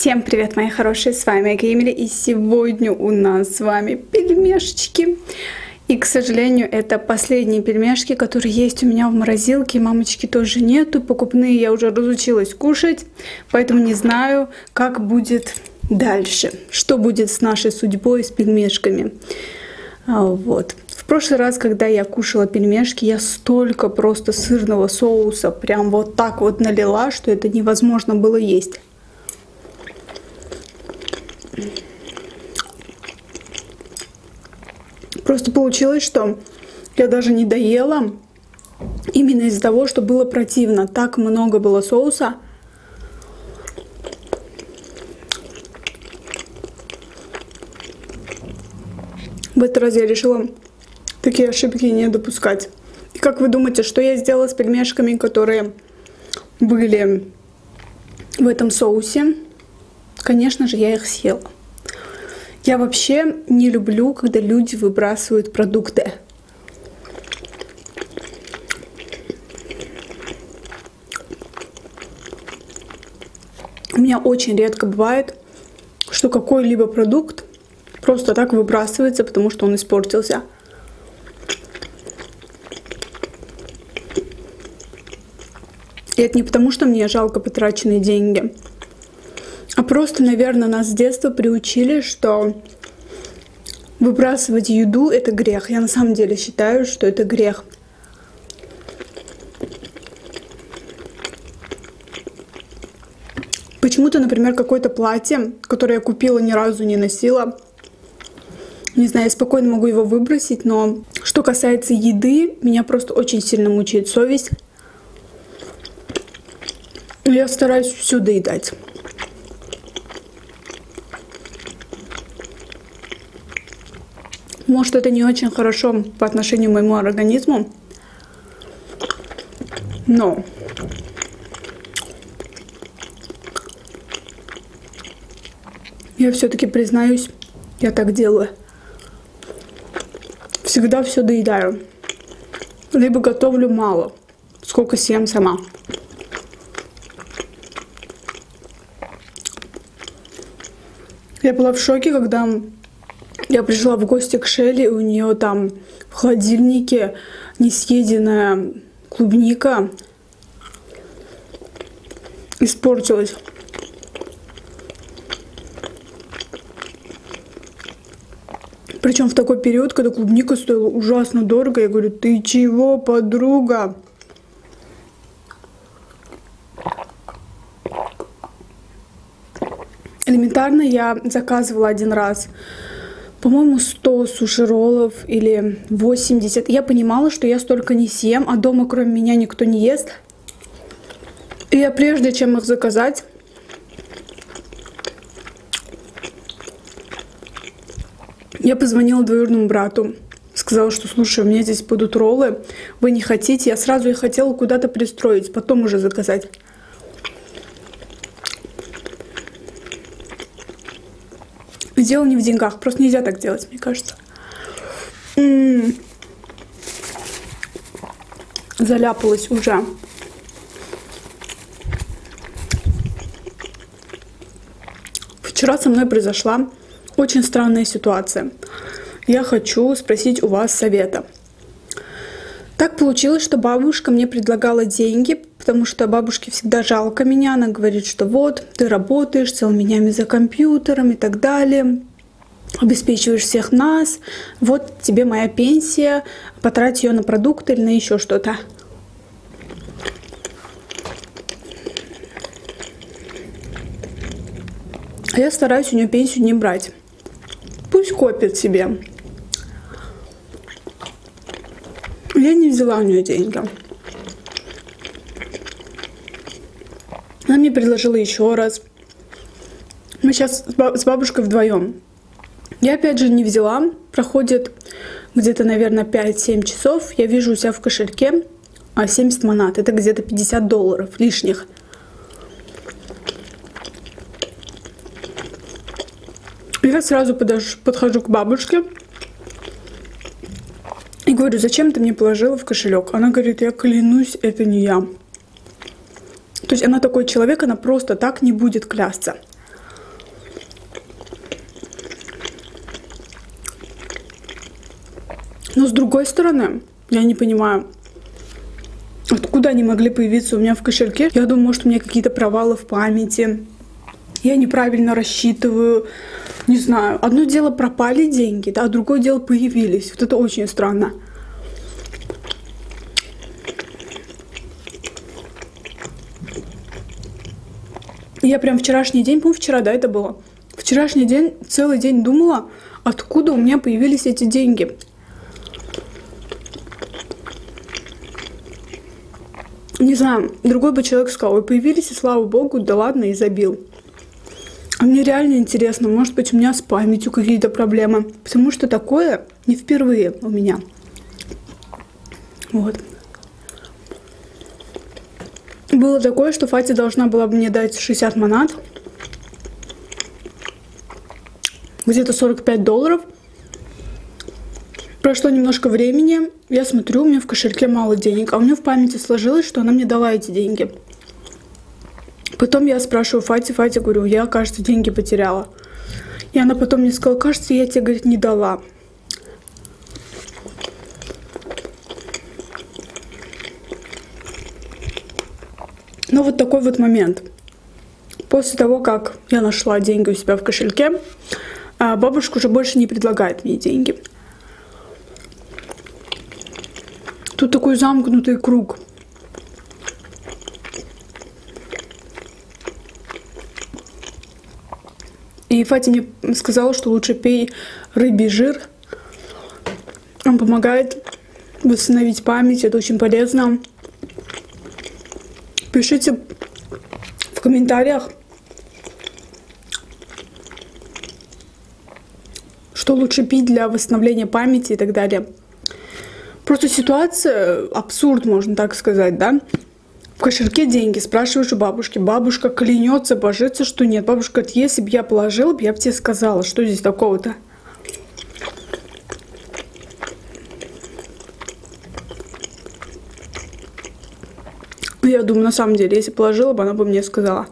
Всем привет, мои хорошие, с вами Геймери, и сегодня у нас с вами пельмешечки. И, к сожалению, это последние пельмешки, которые есть у меня в морозилке. Мамочки тоже нету, покупные я уже разучилась кушать, поэтому не знаю, как будет дальше, что будет с нашей судьбой, с пельмешками. А, вот. В прошлый раз, когда я кушала пельмешки, я столько просто сырного соуса прям вот так вот налила, что это невозможно было есть. Просто получилось, что я даже не доела именно из-за того, что было противно. Так много было соуса. В этот раз я решила такие ошибки не допускать. И как вы думаете, что я сделала с пельмешками, которые были в этом соусе? Конечно же, я их съела. Я вообще не люблю, когда люди выбрасывают продукты. У меня очень редко бывает, что какой-либо продукт просто так выбрасывается, потому что он испортился. И это не потому, что мне жалко потраченные деньги. А просто, наверное, нас с детства приучили, что выбрасывать еду – это грех. Я на самом деле считаю, что это грех. Почему-то, например, какое-то платье, которое я купила, ни разу не носила, не знаю, я спокойно могу его выбросить, но что касается еды, меня просто очень сильно мучает совесть. Я стараюсь все доедать. Может, это не очень хорошо по отношению к моему организму, но я все-таки признаюсь, я так делаю. Всегда все доедаю. Либо готовлю мало, сколько съем сама. Я была в шоке, когда я пришла в гости к Шелли, у нее там в холодильнике несъеденная клубника испортилась. Причем в такой период, когда клубника стоила ужасно дорого, я говорю, ты чего, подруга? Элементарно я заказывала один раз по-моему, 100 суши-роллов или 80. Я понимала, что я столько не съем, а дома кроме меня никто не ест. И я прежде чем их заказать, я позвонила двоюродному брату. Сказала, что слушай, у меня здесь будут роллы, вы не хотите? Я сразу их хотела куда-то пристроить, потом уже заказать. Дело не в деньгах, просто нельзя так делать, мне кажется. -м. Заляпалась уже. Вчера со мной произошла очень странная ситуация. Я хочу спросить у вас совета. Так получилось, что бабушка мне предлагала деньги, потому что бабушке всегда жалко меня. Она говорит, что вот, ты работаешь целыми днями за компьютером и так далее обеспечиваешь всех нас, вот тебе моя пенсия, потрать ее на продукты или на еще что-то. А я стараюсь у нее пенсию не брать. Пусть копит себе. Я не взяла у нее деньги. Она мне предложила еще раз. Мы сейчас с бабушкой вдвоем. Я опять же не взяла. Проходит где-то, наверное, 5-7 часов. Я вижу у себя в кошельке 70 а, монат. Это где-то 50 долларов лишних. Я сразу подхожу к бабушке и говорю, зачем ты мне положила в кошелек? Она говорит, я клянусь, это не я. То есть она такой человек, она просто так не будет клясться. Но с другой стороны, я не понимаю, откуда они могли появиться у меня в кошельке. Я думаю, может, у меня какие-то провалы в памяти. Я неправильно рассчитываю. Не знаю. Одно дело пропали деньги, да, а другое дело появились. Вот это очень странно. Я прям вчерашний день, по вчера, да, это было. Вчерашний день, целый день думала, откуда у меня появились эти деньги. Не знаю, другой бы человек сказал, ой, появились, и слава богу, да ладно, и забил. А мне реально интересно, может быть, у меня с памятью какие-то проблемы. Потому что такое не впервые у меня. Вот. Было такое, что Фати должна была мне дать 60 монат. Где-то 45 долларов. Прошло немножко времени. Я смотрю, у меня в кошельке мало денег. А у меня в памяти сложилось, что она мне дала эти деньги. Потом я спрашиваю Фати, Фати, говорю, я, кажется, деньги потеряла. И она потом мне сказала, кажется, я тебе, говорит, не дала. Ну вот такой вот момент. После того, как я нашла деньги у себя в кошельке, а, бабушка уже больше не предлагает мне деньги. Тут такой замкнутый круг. И Фати мне сказала, что лучше пей рыбий жир. Он помогает восстановить память, это очень полезно. Пишите в комментариях, что лучше пить для восстановления памяти и так далее. Просто ситуация, абсурд, можно так сказать, да? В кошельке деньги, спрашиваешь у бабушки. Бабушка клянется, божится, что нет. Бабушка говорит, если бы я положила, я бы тебе сказала, что здесь такого-то. Я думаю, на самом деле, если положила бы, она бы мне сказала.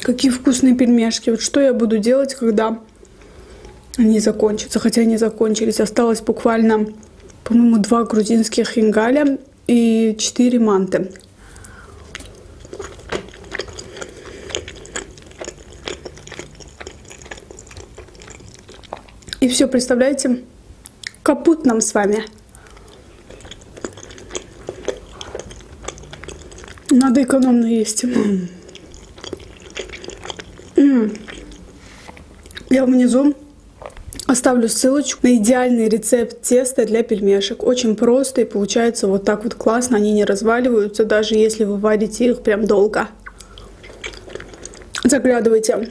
Какие вкусные пельмешки. Вот что я буду делать, когда они закончатся. Хотя они закончились. Осталось буквально, по-моему, два грузинских хингаля и четыре манты. Все, представляете, капут нам с вами. Надо экономно есть. Я внизу оставлю ссылочку на идеальный рецепт теста для пельмешек. Очень просто и получается вот так вот классно. Они не разваливаются, даже если вы варите их прям долго. Заглядывайте.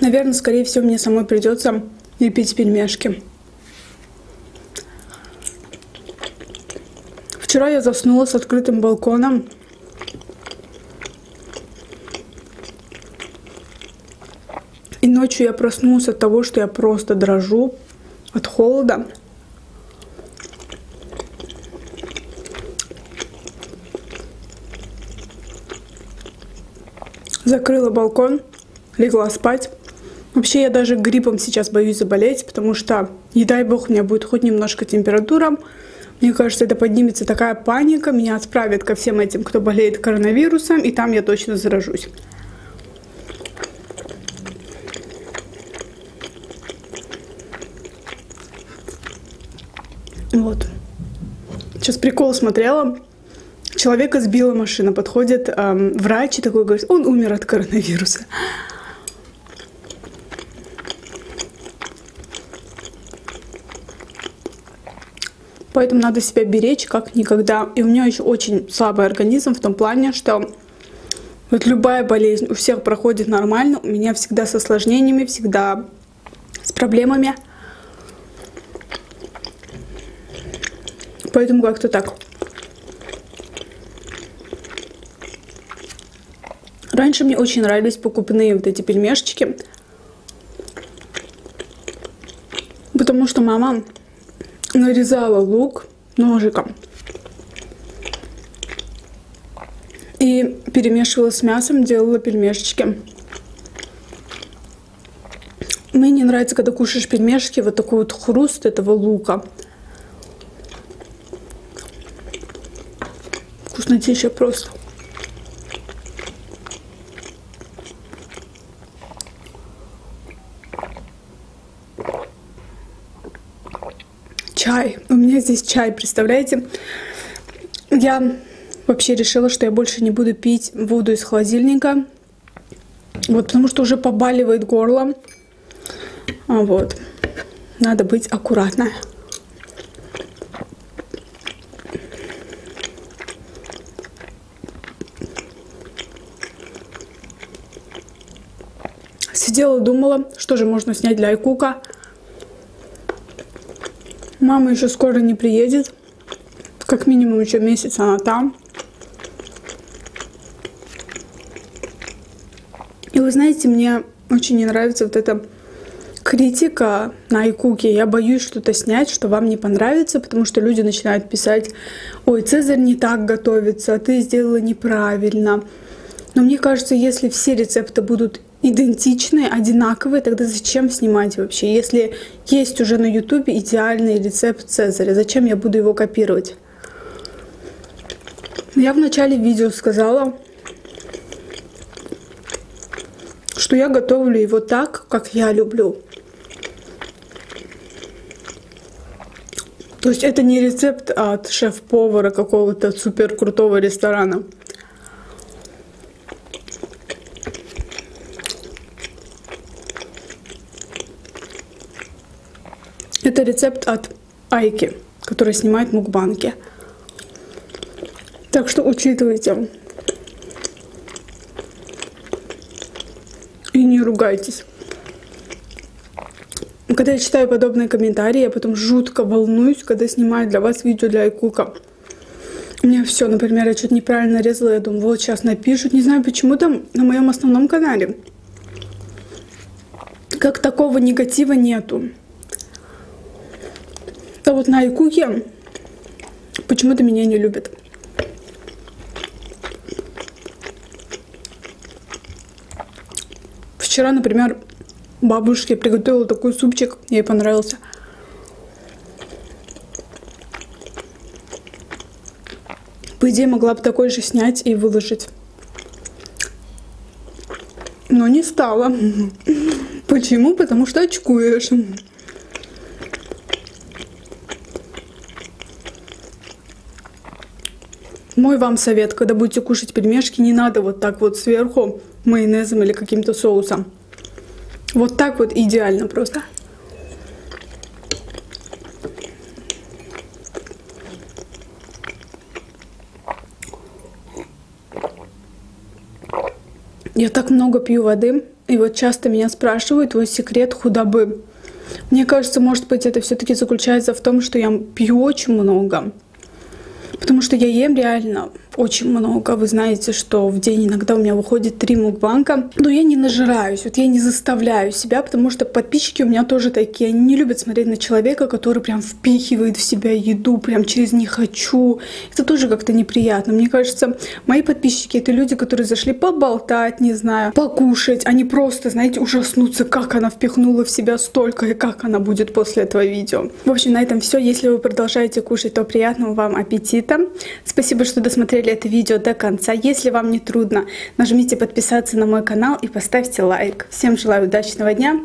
Наверное, скорее всего, мне самой придется лепить пельмешки. Вчера я заснула с открытым балконом. И ночью я проснулась от того, что я просто дрожу от холода. Закрыла балкон, легла спать. Вообще я даже гриппом сейчас боюсь заболеть, потому что, не дай бог, у меня будет хоть немножко температура. Мне кажется, это поднимется такая паника, меня отправят ко всем этим, кто болеет коронавирусом, и там я точно заражусь. Вот. Сейчас прикол смотрела. Человека сбила машина, подходит эм, врач и такой говорит, он умер от коронавируса. Поэтому надо себя беречь как никогда. И у меня еще очень слабый организм в том плане, что вот любая болезнь у всех проходит нормально. У меня всегда с осложнениями, всегда с проблемами. Поэтому как-то так. Раньше мне очень нравились покупные вот эти пельмешечки. Потому что мама нарезала лук ножиком. И перемешивала с мясом, делала пельмешечки. Мне не нравится, когда кушаешь пельмешки, вот такой вот хруст этого лука. Вкуснотища просто. Чай. У меня здесь чай, представляете? Я вообще решила, что я больше не буду пить воду из холодильника. Вот, потому что уже побаливает горло. А вот. Надо быть аккуратной. Сидела, думала, что же можно снять для Айкука. Мама еще скоро не приедет. Как минимум еще месяц она там. И вы знаете, мне очень не нравится вот эта критика на iCookie. Я боюсь что-то снять, что вам не понравится, потому что люди начинают писать, ой, Цезарь не так готовится, ты сделала неправильно. Но мне кажется, если все рецепты будут идентичные, одинаковые, тогда зачем снимать вообще? Если есть уже на ютубе идеальный рецепт Цезаря, зачем я буду его копировать? Я в начале видео сказала, что я готовлю его так, как я люблю. То есть это не рецепт от шеф-повара какого-то супер крутого ресторана. Это рецепт от Айки, который снимает мукбанки. Так что учитывайте. И не ругайтесь. Когда я читаю подобные комментарии, я потом жутко волнуюсь, когда снимаю для вас видео для Айкука. У меня все, например, я что-то неправильно резала, я думаю, вот сейчас напишут. Не знаю, почему там на моем основном канале. Как такого негатива нету. Вот на Айкуке почему-то меня не любят. Вчера, например, бабушке приготовила такой супчик, ей понравился. По идее, могла бы такой же снять и выложить. Но не стала. Почему? Потому что очкуешь. Мой вам совет, когда будете кушать пельмешки, не надо вот так вот сверху майонезом или каким-то соусом. Вот так вот идеально просто. Я так много пью воды, и вот часто меня спрашивают, твой секрет худобы. Мне кажется, может быть, это все-таки заключается в том, что я пью очень много. Потому что я ем реально очень много. Вы знаете, что в день иногда у меня выходит три мукбанка. Но я не нажираюсь, вот я не заставляю себя, потому что подписчики у меня тоже такие. Они не любят смотреть на человека, который прям впихивает в себя еду, прям через «не хочу». Это тоже как-то неприятно. Мне кажется, мои подписчики — это люди, которые зашли поболтать, не знаю, покушать. Они просто, знаете, ужаснутся, как она впихнула в себя столько и как она будет после этого видео. В общем, на этом все. Если вы продолжаете кушать, то приятного вам аппетита. Спасибо, что досмотрели досмотрели это видео до конца. Если вам не трудно, нажмите подписаться на мой канал и поставьте лайк. Всем желаю удачного дня.